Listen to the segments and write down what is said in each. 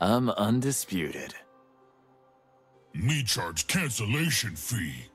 I'm undisputed. Me charge cancellation fee.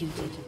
Executed.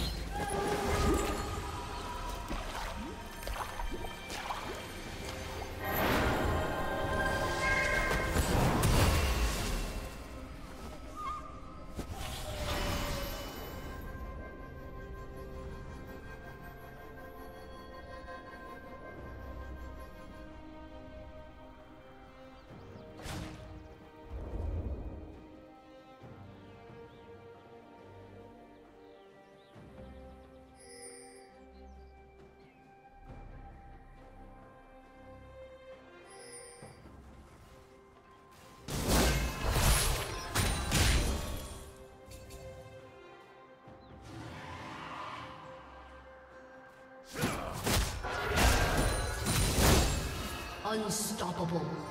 Unstoppable.